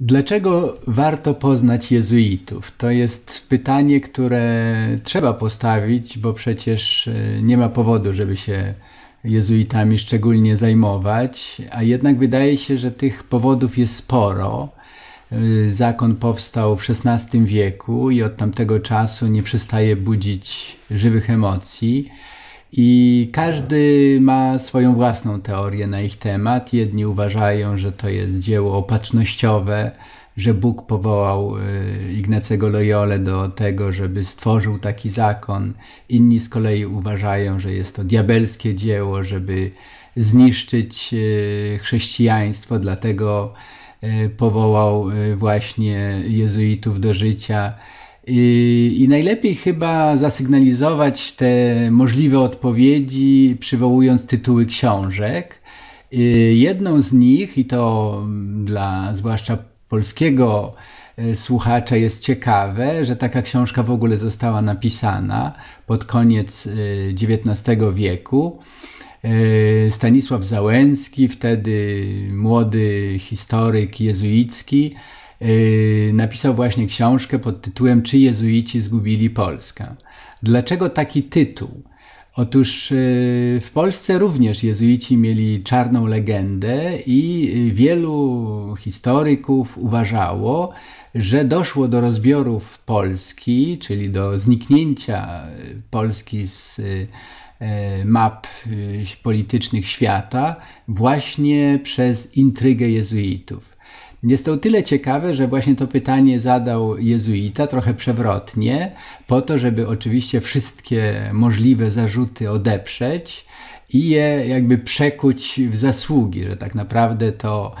Dlaczego warto poznać jezuitów? To jest pytanie, które trzeba postawić, bo przecież e, nie ma powodu, żeby się jezuitami szczególnie zajmować, a jednak wydaje się, że tych powodów jest sporo. E, zakon powstał w XVI wieku i od tamtego czasu nie przestaje budzić żywych emocji. I każdy ma swoją własną teorię na ich temat. Jedni uważają, że to jest dzieło opatrznościowe, że Bóg powołał y, Ignacego Loyole do tego, żeby stworzył taki zakon. Inni z kolei uważają, że jest to diabelskie dzieło, żeby zniszczyć y, chrześcijaństwo, dlatego y, powołał właśnie jezuitów do życia. I, najlepiej chyba zasygnalizować te możliwe odpowiedzi, przywołując tytuły książek. Jedną z nich, i to dla zwłaszcza polskiego e, słuchacza jest ciekawe, że taka książka w ogóle została napisana pod koniec XIX e, wieku. Stanisław Załęcki, wtedy młody historyk jezuicki, napisał właśnie książkę pod tytułem Czy jezuici zgubili Polskę? Dlaczego taki tytuł? Otóż y, w Polsce również jezuici mieli czarną legendę i wielu historyków uważało, że doszło do rozbiorów Polski, czyli do zniknięcia Polski z map politycznych świata właśnie przez intrygę jezuitów. Jest to o tyle ciekawe, że właśnie to pytanie zadał jezuita trochę przewrotnie, po to, żeby oczywiście wszystkie możliwe zarzuty odeprzeć i je jakby przekuć w zasługi, że tak naprawdę to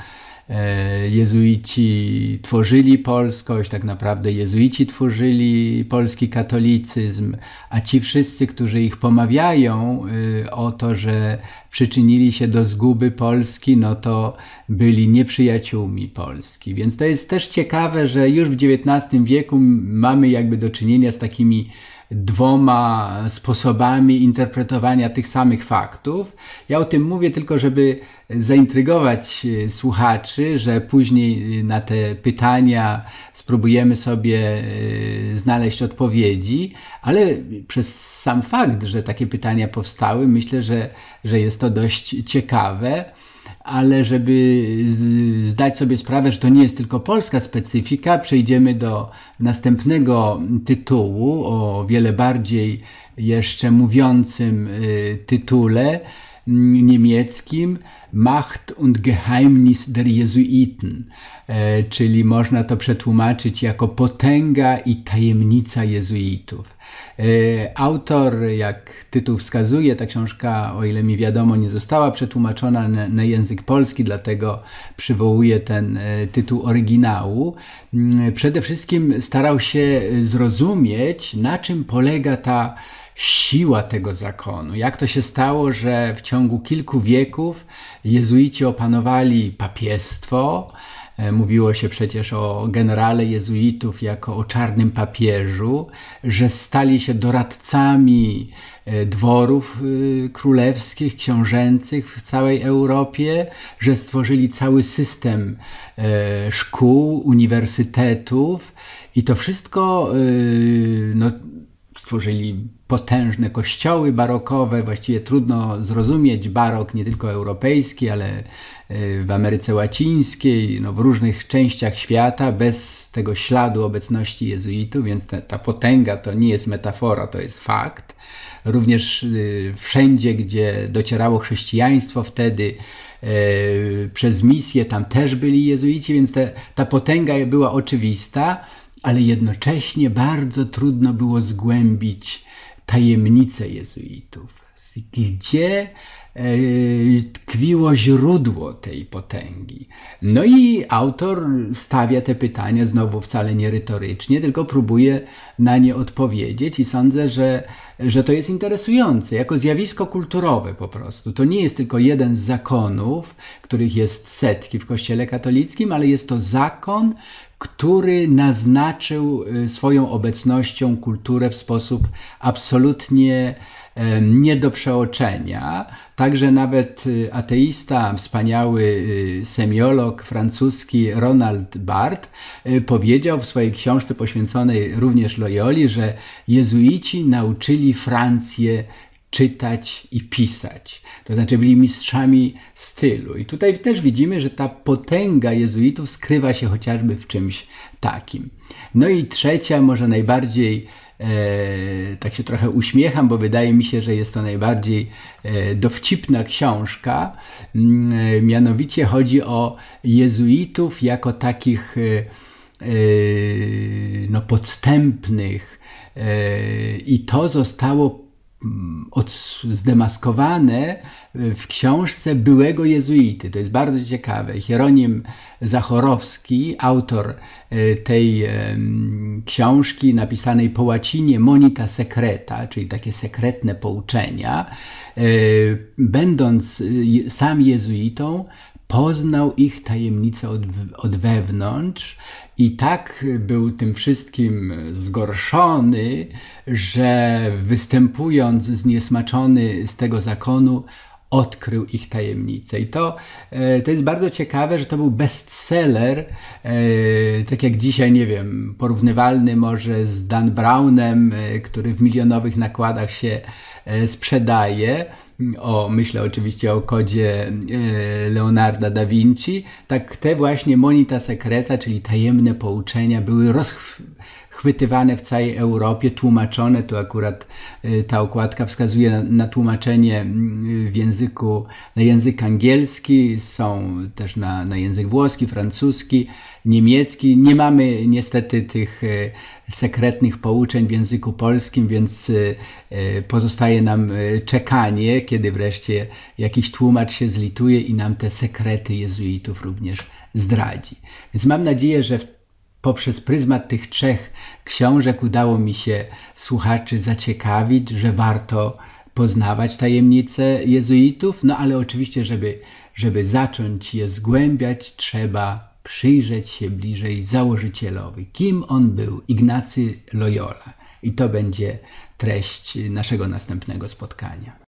jezuici tworzyli polskość, tak naprawdę jezuici tworzyli polski katolicyzm, a ci wszyscy, którzy ich pomawiają e, o to, że przyczynili się do zguby Polski, no to byli nieprzyjaciółmi Polski. Więc to jest też ciekawe, że już w XIX wieku mamy jakby do czynienia z takimi dwoma sposobami interpretowania tych samych faktów. Ja o tym mówię tylko, żeby zaintrygować e, słuchaczy, że później e, na te pytania spróbujemy sobie e, znaleźć odpowiedzi, ale przez sam fakt, że takie pytania powstały, myślę, że, że jest to dość ciekawe ale żeby zdać sobie sprawę, że to nie jest tylko polska specyfika, przejdziemy do następnego tytułu o wiele bardziej jeszcze mówiącym tytule niemieckim Macht und Geheimnis der Jesuiten, e, czyli można to przetłumaczyć jako potęga i tajemnica jezuitów. E, autor, jak tytuł wskazuje, ta książka, o ile mi wiadomo, nie została przetłumaczona na, na język polski, dlatego przywołuję ten e, tytuł oryginału. Mm, przede wszystkim starał się zrozumieć, na czym polega ta siła tego zakonu. Jak to się stało, że w ciągu kilku wieków jezuici opanowali papiestwo, e, Mówiło się przecież o generale jezuitów jako o czarnym papieżu, że stali się doradcami e, dworów e, królewskich, książęcych w całej Europie, że stworzyli cały system szkół, uniwersytetów i to wszystko no, stworzyli potężne kościoły barokowe. Właściwie trudno zrozumieć barok nie tylko europejski, ale e, w Ameryce Łacińskiej, no w różnych częściach świata bez tego śladu obecności jezuitów, więc ta, ta potęga to nie jest metafora, to jest fakt. Również e, wszędzie, gdzie docierało chrześcijaństwo wtedy, e, przez misję, tam też byli jezuici, więc te, ta potęga była oczywista, ale jednocześnie bardzo trudno było zgłębić tajemnice jezuitów, gdzie e, tkwiło źródło tej potęgi. No i autor stawia te pytania znowu wcale nie retorycznie, tylko próbuje na nie odpowiedzieć i sądzę, że że to jest interesujące jako zjawisko kulturowe po prostu. To nie jest tylko jeden z zakonów, których jest setki w Kościele katolickim, ale jest to zakon, który naznaczył y, swoją obecnością kulturę w sposób absolutnie nie do przeoczenia. Także nawet y, ateista, wspaniały y, semiolog francuski Ronald Barth powiedział w swojej książce poświęconej również Loyoli, że jezuici nauczyli Francję czytać i pisać. To znaczy byli mistrzami stylu. I tutaj też widzimy, że ta potęga jezuitów skrywa się chociażby w czymś takim. No i trzecia, może najbardziej, e, tak się trochę uśmiecham, bo wydaje mi się, że jest to najbardziej e, dowcipna książka. E, mianowicie chodzi o jezuitów jako takich e, e no, podstępnych. E, I to zostało zdemaskowane w książce byłego jezuity. To jest bardzo ciekawe. Hieronim Zachorowski, autor e, tej książki napisanej po łacinie Monita Secreta, czyli takie sekretne pouczenia, e, będąc e, sam jezuitą, poznał ich tajemnicę od, od wewnątrz i tak był tym wszystkim zgorszony, że występując zniesmaczony z tego zakonu, odkrył ich tajemnicę. I to, e, to jest bardzo ciekawe, że to był bestseller, e, tak jak dzisiaj, nie wiem, porównywalny może z Dan Brownem, e, który w milionowych nakładach się sprzedaje o, myślę oczywiście o kodzie e, Leonarda da Vinci, tak te właśnie monita secreta, czyli tajemne pouczenia, były rozchwytywane w całej Europie, tłumaczone. Tu akurat e, ta okładka wskazuje na, na tłumaczenie w języku, na język angielski, są też na, na język włoski, francuski, niemiecki. Nie mamy niestety tych e, sekretnych pouczeń w języku polskim, więc e, pozostaje nam czekanie, kiedy wreszcie jakiś tłumacz się zlituje i nam te sekrety jezuitów również zdradzi. Więc mam nadzieję, że poprzez pryzmat tych trzech książek udało mi się słuchaczy zaciekawić, że warto poznawać tajemnice jezuitów, no ale oczywiście, żeby, żeby zacząć je zgłębiać, trzeba przyjrzeć się bliżej założycielowi. Kim on był? Ignacy Loyola. I to będzie treść naszego następnego spotkania.